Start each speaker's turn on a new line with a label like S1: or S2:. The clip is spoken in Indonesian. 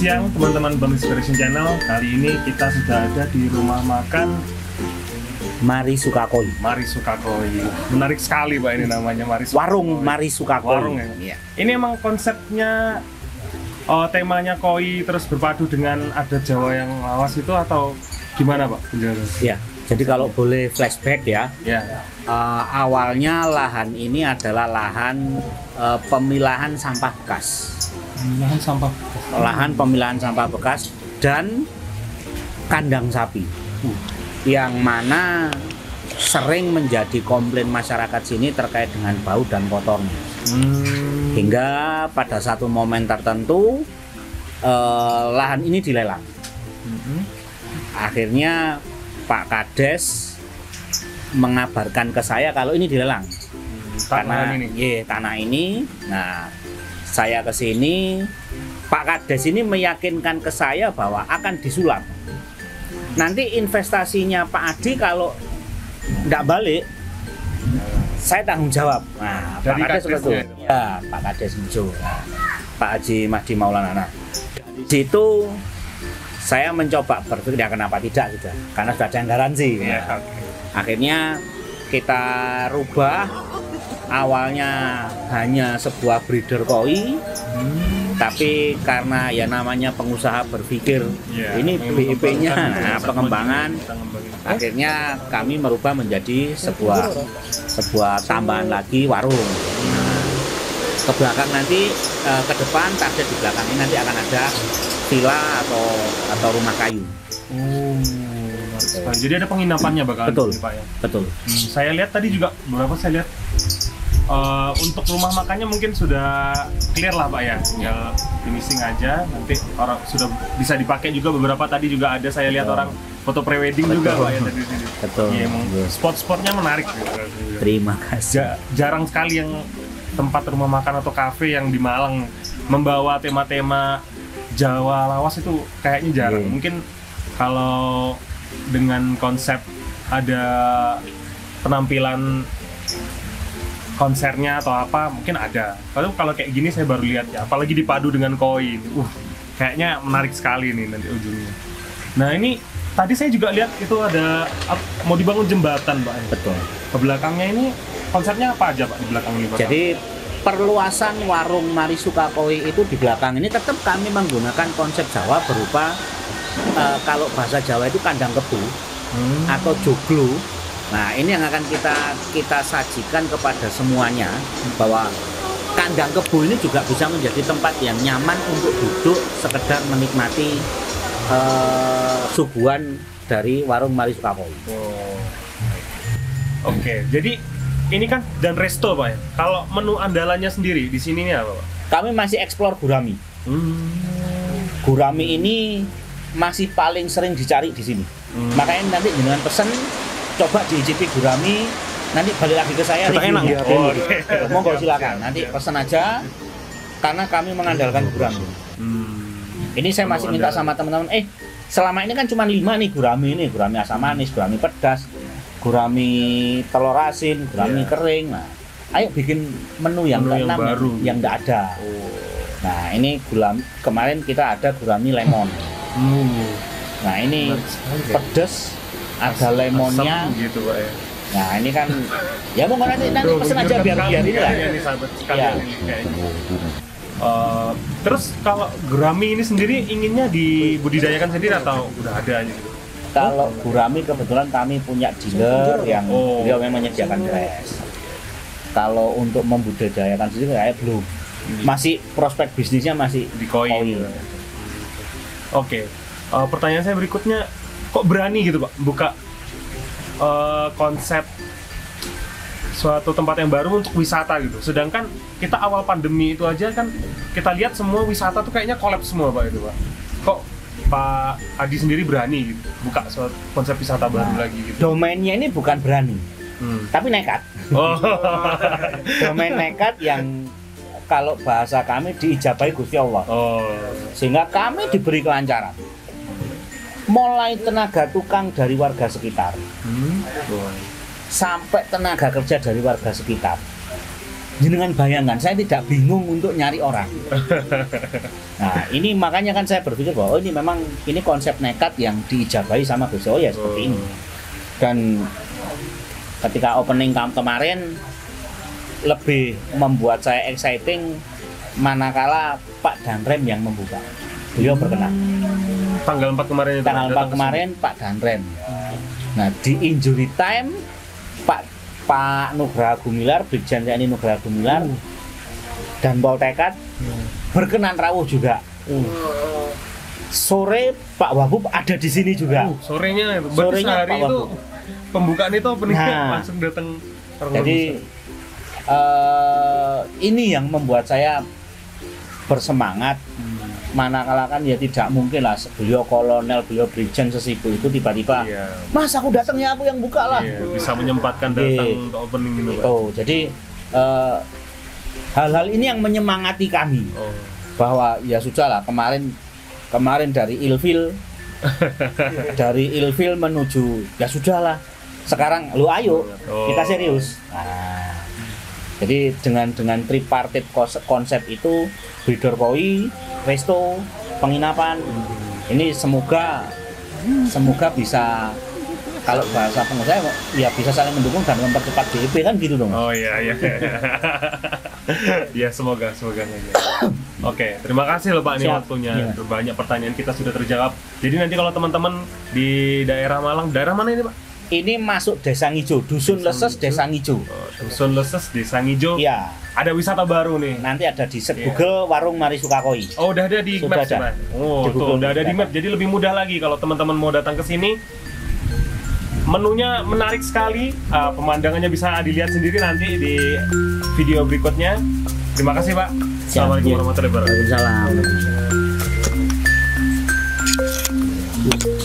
S1: siang teman-teman Bang Inspiration Channel. Kali ini kita sudah ada di rumah makan
S2: Mari Sukakoi.
S1: Mari Sukakoi. Menarik sekali Pak ini namanya Mari Sukakoi.
S2: Warung Mari Sukakoi.
S1: Warung ya?
S2: Iya.
S1: Ini emang konsepnya oh, temanya koi terus berpadu dengan adat Jawa yang lawas itu atau gimana Pak?
S2: Iya. Jadi kalau boleh flashback ya,
S1: Ya.
S2: eh, awalnya lahan ini adalah lahan eh, pemilahan sampah bekas.
S1: Lahan sampah.
S2: Lahan pemilahan sampah bekas dan kandang sapi. Yang mana sering menjadi komplain masyarakat sini terkait dengan bau dan kotornya.
S1: Hmm.
S2: Hingga pada satu momen tertentu eh, lahan ini dilelang.
S1: Mhm.
S2: Akhirnya Pak Kades mengabarkan ke saya kalau ini dilelang
S1: Tanah ini.
S2: Iya, tanah ini. Nah, saya ke sini, Pak Kades ini meyakinkan ke saya bahwa akan disulap. Nanti investasinya Pak Adi kalau tidak balik, saya tanggung jawab. Nah,
S1: Dari
S2: Pak Kades betul.
S1: ya?
S2: Ya, Pak Kades. Nah, Pak Haji Mahdi Maulana. Nah, di situ saya mencoba berpikir ya kenapa tidak sudah karena sudah ada yang garansi. Nah,
S1: oke.
S2: akhirnya kita rubah awalnya hanya sebuah breeder koi
S1: Hmm.
S2: tapi karena ya namanya pengusaha berpikir
S1: Iya,
S2: ini BIP-nya nah, pengembangan akhirnya kami merubah menjadi sebuah sebuah tambahan lagi warung Nah, ke belakang nanti eh, ke depan target di belakang ini nanti akan ada villa atau atau rumah kayu
S1: sekali. Jadi ada penginapannya bakal
S2: Betul.
S1: di sini, Pak ya.
S2: betul
S1: Hmm, saya lihat tadi juga beberapa saya lihat eh, untuk rumah makannya mungkin sudah clear lah pak ya, tinggal finishing aja. Nanti orang sudah bisa dipakai juga beberapa tadi juga ada saya lihat
S2: Betul.
S1: orang foto prewedding juga pak ya tadi sini.
S2: betul
S1: Iya, emang
S2: Iya.
S1: spot-spotnya menarik.
S2: terima kasih
S1: Ja- jarang sekali yang tempat rumah makan atau kafe yang di Malang membawa tema-tema Jawa lawas itu kayaknya jarang.
S2: Iya.
S1: Mungkin kalau dengan konsep ada penampilan konsernya atau apa mungkin ada. Kalau kalau kayak gini saya baru lihat ya, apalagi dipadu dengan koin. Uh, kayaknya menarik sekali nih nanti ujungnya. Nah ini tadi saya juga lihat itu ada mau dibangun jembatan pak.
S2: betul
S1: Ke belakangnya ini konsepnya apa aja pak di belakang ini pak?
S2: Jadi perluasan warung Mari Sukakoi itu di belakang ini tetap kami menggunakan konsep Jawa berupa eh, kalau bahasa Jawa itu kandang kebu
S1: Hmm.
S2: atau joglo. Nah ini yang akan kita kita sajikan kepada semuanya bahwa kandang kebu ini juga bisa menjadi tempat yang nyaman untuk duduk sekedar menikmati eh, suguhan dari warung Mari Sukakoi.
S1: Oh. Oke, jadi ini kan dan resto pak ya. Kalau menu andalannya sendiri di sini ini apa pak?
S2: Kami masih eksplor gurami.
S1: Hmm.
S2: Gurami ini masih paling sering dicari di sini.
S1: Hmm.
S2: Makanya nanti dengan pesen coba diicipi gurami, nanti balik lagi ke saya
S1: Kita enak ya? Oh.
S2: Monggo silakan. Nanti pesen aja karena kami mengandalkan gurami.
S1: Hmm.
S2: Ini saya masih minta sama teman-teman, eh selama ini kan cuma lima nih gurami ini, gurami asam manis, gurami pedas, gurami telur asin, gurami
S1: Iya.
S2: kering. Nah, ayo bikin menu yang
S1: Menu yang baru.
S2: yang enggak ada.
S1: Oh.
S2: Nah, ini gulam kemarin kita ada gurami lemon.
S1: Hmm.
S2: Nah, ini pedes, ada lemonnya.
S1: Gitu pak ya.
S2: Nah, ini kan ya mau nanti nanti pesen aja biar biar ini lah.
S1: Ya, ini sahabat sekalian
S2: Iya.
S1: ini kayaknya. Eh, terus kalau gurami ini sendiri inginnya dibudidayakan sendiri atau udah ada aja gitu?
S2: Kalau gurami kebetulan kami punya dealer yang
S1: Oh.
S2: beliau memang menyediakan press. Kalau untuk membudidayakan sendiri saya belum. Masih prospek bisnisnya masih
S1: di koin.
S2: koin.
S1: gitu ya. Oke, Eh, pertanyaan saya berikutnya, kok berani gitu pak buka eh, konsep suatu tempat yang baru untuk wisata gitu. Sedangkan kita awal pandemi itu aja kan kita lihat semua wisata tuh kayaknya kolaps semua pak itu pak. Kok Pak Adi sendiri berani gitu buka suatu konsep wisata baru lagi gitu?
S2: Domainnya ini bukan berani,
S1: Hmm.
S2: tapi nekat.
S1: Oh,
S2: Domain nekat yang kalau bahasa kami diijabahi Gusti Allah.
S1: oh,
S2: Sehingga kami diberi kelancaran. Mulai tenaga tukang dari warga sekitar,
S1: hmm.
S2: sampai tenaga kerja dari warga sekitar. Jenengan bayangkan saya tidak bingung untuk nyari orang. Nah ini makanya kan saya berpikir bahwa oh ini memang ini konsep nekat yang diijabahi sama Gus oh ya seperti ini. Dan ketika opening kam kemarin lebih membuat saya exciting manakala Pak Danrem yang membuka. Beliau berkenan
S1: tanggal 4 kemarin itu
S2: tanggal 4
S1: datang ke
S2: kemarin Pak Danrem nah di injury time Pak Pak Nugraha Gumilar Brigjen TNI Nugraha Gumilar dan Pol Tekad berkenan rawuh juga.
S1: Uh,
S2: sore Pak Wabub ada di sini juga.
S1: Uh, sorenya berarti
S2: Sorenya
S1: sehari
S2: Pak
S1: itu pembukaan itu openingnya
S2: Nah.
S1: langsung datang
S2: Jadi eh, ini yang membuat saya bersemangat manakala kan ya tidak mungkin lah beliau kolonel beliau brigjen sesibuk itu tiba-tiba
S1: iya,
S2: mas aku datangnya aku yang buka lah
S1: iya, bisa menyempatkan datang
S2: Iya.
S1: untuk opening itu Pak.
S2: oh jadi eh, hal-hal ini yang menyemangati kami
S1: Oh.
S2: bahwa ya sudah lah kemarin kemarin dari ilfil dari ilfil menuju ya sudahlah sekarang lu ayo
S1: Oh.
S2: kita serius nah, jadi dengan dengan tripartit konsep itu breeder koi resto penginapan ini semoga semoga bisa kalau bahasa pengusaha ya bisa saling mendukung dan mempercepat DP kan gitu dong
S1: Oh iya iya. ya semoga semoga saja. Oke, terima kasih loh Pak ini waktunya.
S2: Iya.
S1: Banyak pertanyaan kita sudah terjawab. Jadi nanti kalau teman-teman di daerah Malang, daerah mana ini Pak?
S2: ini masuk desa Ngijo dusun
S1: Dusun
S2: leses
S1: Ngijo.
S2: desa Ngijo
S1: Oh, Dusun Leses, Desa Ngijo.
S2: iya
S1: Ada wisata baru nih.
S2: nanti ada di set
S1: Iya.
S2: Google warung Mari Sukakoi
S1: Oh, udah ada di
S2: Sudah
S1: Maps
S2: ada.
S1: ya? Oh,
S2: Di
S1: tuh udah ada di
S2: sudah
S1: map. Jadi lebih mudah lagi kalau teman-teman mau datang ke sini. Menunya menarik sekali. Ah, pemandangannya bisa dilihat sendiri nanti di video berikutnya. Terima kasih, Pak. Assalamualaikum warahmatullahi wabarakatuh.
S2: Waalaikumsalam.